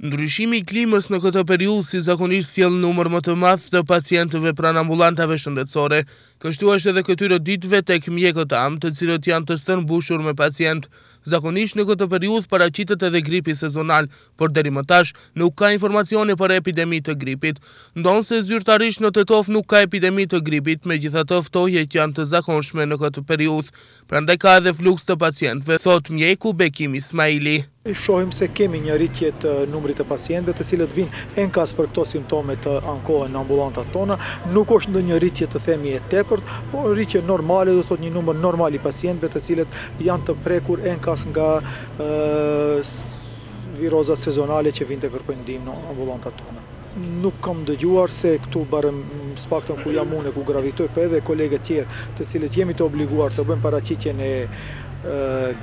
Ndryshimi i klimës në këtë periudhë si zakonisht sjell numër më të madh të pacientëve pranë ambullantave shëndetësore. Kështu është edhe këtyre ditëve tek mjekët amë, të cilët janë të stërmbushur me pacientë. Zakonisht në këtë periudhë paraqitet edhe gripi sezonal, por deri më tash nuk ka informacione për epidemi të gripit. Ndonëse zyrtarisht në Tetovë nuk ka epidemi të gripit, megjithatë ftohjet janë të zakonshme në këtë periudhë, prandaj ka edhe fluks të pacientëve, thotë mjeku Bekim Ismaili. Shohim se kemi një rritje të numrit të pacientëve të cilët vijnë enkas për këto simptome të ankohen në ambullantat tona. Nuk është ndonjë rritje të themi e tepërt, por rritje normale, do të thotë një numër normal i pacientëve të cilët janë të prekur enkas nga virozat sezonale që vijnë të kërkojnë ndihmë në ambullantat tona. Nuk kam dëgjuar se këtu barem së paktën ku jam unë, ku gravitoj, po edhe kolegët tjerë, të cilët jemi të obliguar të bëjmë paraqitjen e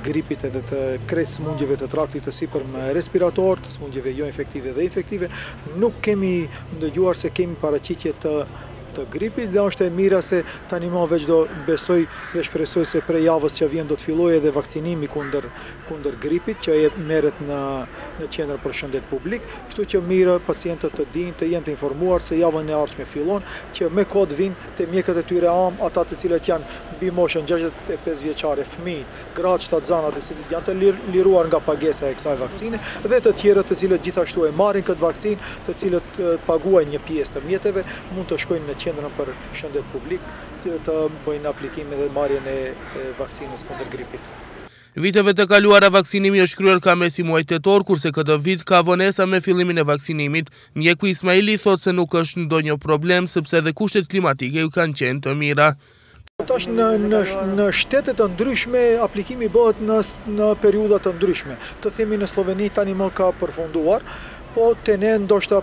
gripit edhe të krejt smundjeve të traktit të sipërm respirator, të smundjeve jo infektive dhe infektive, nuk kemi ndëgjuar se kemi paraqitje të të gripit dhe është e mira se tani më veç besoj dhe shpresoj se prej javës që vjen do të fillojë edhe vakcinimi kundër, kundër gripit që merret në, në qendrën për shëndet publik. Kështu që mirë pacientët të dinë, të jenë të informuar se javën e ardhshme fillon, që me kohë të vijnë te mjekët e tyre amë ata të cilët janë mbi moshën gjashtëdhjetë e pesë vjeçare, fëmijët, gratë shtatzana të cilët janë të liruar nga pagesa e kësaj vakcine dhe të tjerët të cilët gjithashtu e marrin këtë vakcinë, të cilët paguajnë një pjesë të mjeteve, mund të shkojnë në Qendrën për Shëndet Publik të bëjnë aplikimin dhe marrjen e vakcinës kundër gripit. Viteve të kaluara vaksinimi është kryer ka mesi i muajit tetor, kurse këtë vit ka vonesa me fillimin e vaksinimit. Mjeku Ismaili thotë se nuk është ndonjë problem sepse edhe kushtet klimatike kanë qenë të mira. Tash në shtete të ndryshme aplikimi bëhet në periudha të ndryshme. Të themi në Slloveni tani më ka përfunduar, po te ne ndoshta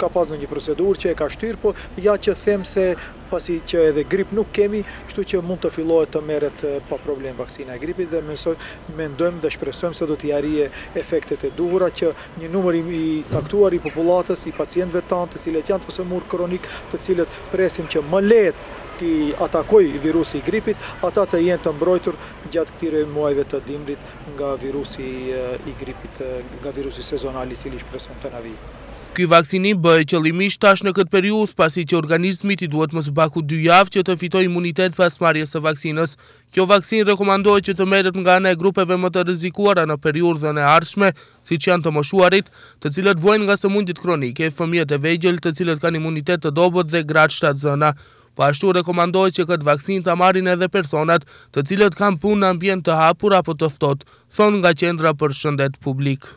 ka pas ndonjë procedurë që e ka shtyrë, po ja që them se pasi që edhe grip nuk kemi, kështu që mund të fillohet të merret pa problem vaksina e gripit dhe mendojmë dhe shpresojmë se do t'i arrijë efektet e duhura që një numër i caktuar i popullatës, i pacientëve tanë të cilët janë të sëmurë kronik, të cilët presim që më lehtë t'i atakojë virusi i gripit, ata të jenë të mbrojtur gjatë këtyre muajve të dimrit nga virusi i gripit, nga virusi sezonal i cili shpresojmë të na vijë. Ky vaksinim bëhet qëllimisht tash në këtë periudhë, pasi që organizmit i duhet më së paku dy javë që të fitojë imunitet pas marrjes së vaksinës. Kjo vaksinë rekomandohet që të merret nga ana e grupeve më të rrezikuara në periudhën e ardhshme, siç janë të moshuarit, të cilët vuajnë nga sëmundjet kronike, fëmijët e vegjël, të cilët kanë imunitet të dobët dhe gratë shtatzëna. Po ashtu rekomandohet që këtë vaksinë ta marrin edhe personat, të cilët kanë punë në ambient të hapur apo të ftohtë, thonë nga Qendra për Shëndet Publik.